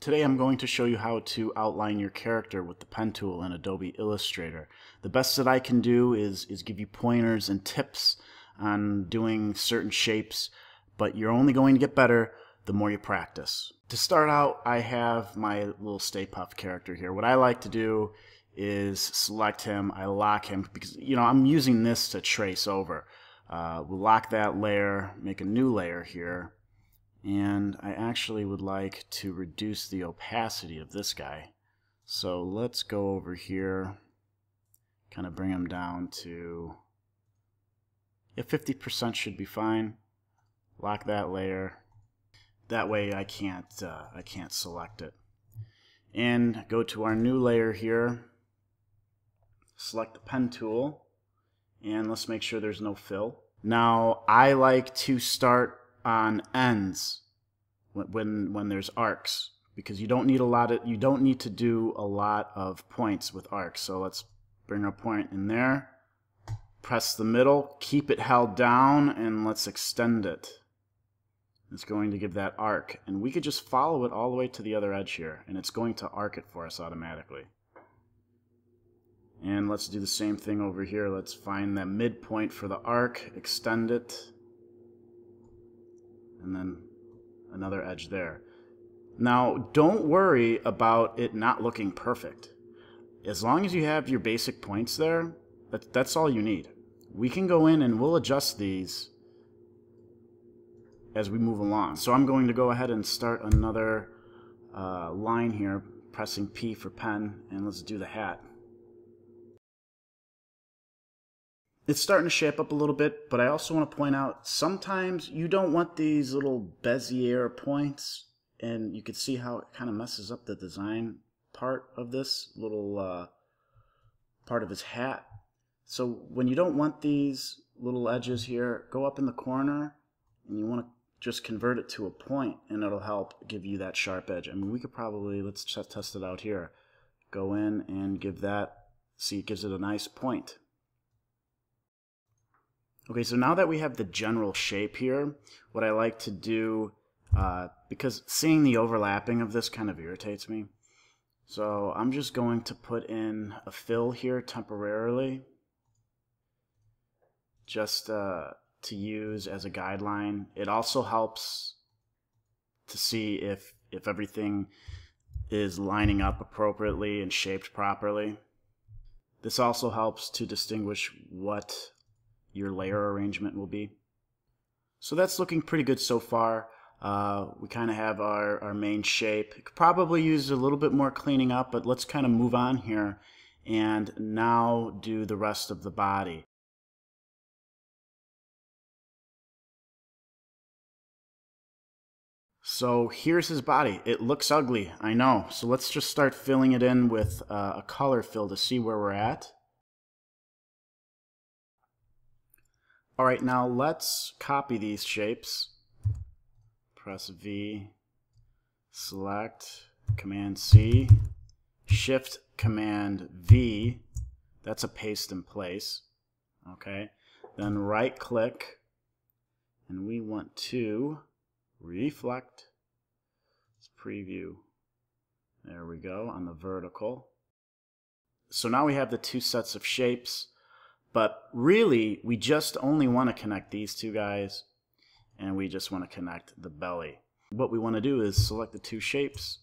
Today I'm going to show you how to outline your character with the pen tool in Adobe Illustrator. The best that I can do is, is give you pointers and tips on doing certain shapes, but you're only going to get better the more you practice. To start out, I have my little Stay Puft character here. What I like to do is select him, I lock him, because you know I'm using this to trace over. Uh, we'll lock that layer, make a new layer here, and I actually would like to reduce the opacity of this guy. So let's go over here, kind of bring him down to, yeah, 50% should be fine. Lock that layer. That way I can't, uh, I can't select it. And go to our new layer here, select the pen tool, and let's make sure there's no fill. Now I like to start on ends when, when, there's arcs because you don't need a lot of you don't need to do a lot of points with arcs. So let's bring a point in there. Press the middle, keep it held down, and let's extend it. It's going to give that arc, and we could just follow it all the way to the other edge here, and it's going to arc it for us automatically. And let's do the same thing over here. Let's find that midpoint for the arc, extend it, and then another edge there. Now, don't worry about it not looking perfect. As long as you have your basic points there, that, that's all you need. We can go in and we'll adjust these as we move along. So I'm going to go ahead and start another uh, line here, pressing P for pen, and let's do the hat. It's starting to shape up a little bit, but I also want to point out sometimes you don't want these little Bezier points, and you can see how it kind of messes up the design part of this little uh, part of his hat. So when you don't want these little edges here, go up in the corner, and you want to just convert it to a point, and it'll help give you that sharp edge. I mean, we could probably, let's just test it out here. Go in and give that, see, it gives it a nice point. Okay, so now that we have the general shape here, what I like to do, uh, because seeing the overlapping of this kind of irritates me, so I'm just going to put in a fill here temporarily, just uh, to use as a guideline. It also helps to see if, if everything is lining up appropriately and shaped properly. This also helps to distinguish what your layer arrangement will be. So that's looking pretty good so far. Uh, we kind of have our, our main shape. Could probably use a little bit more cleaning up, but let's kind of move on here and now do the rest of the body. So here's his body. It looks ugly, I know. So let's just start filling it in with uh, a color fill to see where we're at. All right, now let's copy these shapes. Press V, select, Command C, Shift Command V. That's a paste in place. Okay, then right click, and we want to reflect. Let's preview. There we go on the vertical. So now we have the two sets of shapes. But really, we just only want to connect these two guys, and we just want to connect the belly. What we want to do is select the two shapes,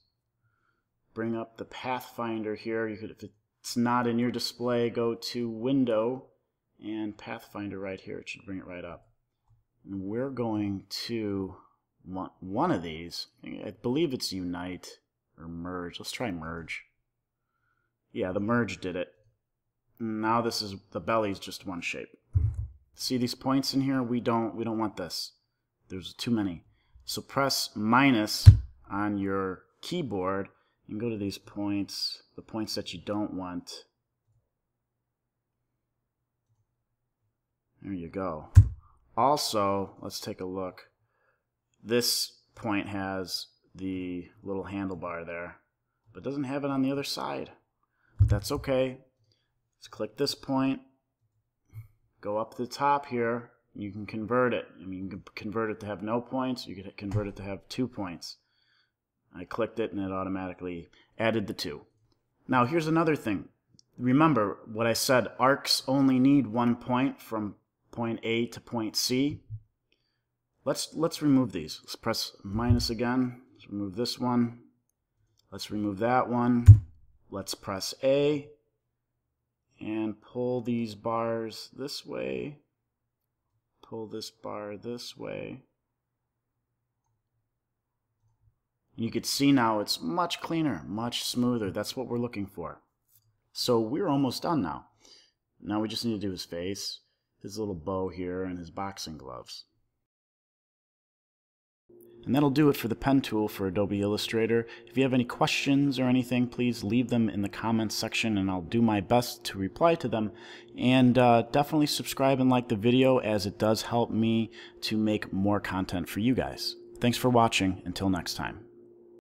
bring up the Pathfinder here. You could, if it's not in your display, go to Window, and Pathfinder right here. It should bring it right up. And we're going to want one of these. I believe it's Unite or Merge. Let's try Merge. Yeah, the Merge did it. Now this is the belly's just one shape. See these points in here? We don't we don't want this. There's too many. So press minus on your keyboard and go to these points, the points that you don't want. There you go. Also, let's take a look. This point has the little handlebar there, but doesn't have it on the other side. But that's okay. Let's click this point, go up the top here, you can convert it. I mean, you can convert it to have no points, you can convert it to have two points. I clicked it and it automatically added the two. Now here's another thing. Remember what I said, arcs only need one point from point A to point C. Let's, let's remove these. Let's press minus again. Let's remove this one. Let's remove that one. Let's press A and pull these bars this way. Pull this bar this way. You can see now it's much cleaner, much smoother. That's what we're looking for. So we're almost done now. Now we just need to do his face, his little bow here, and his boxing gloves. And that'll do it for the pen tool for Adobe Illustrator. If you have any questions or anything, please leave them in the comments section and I'll do my best to reply to them. And uh, definitely subscribe and like the video as it does help me to make more content for you guys. Thanks for watching. Until next time.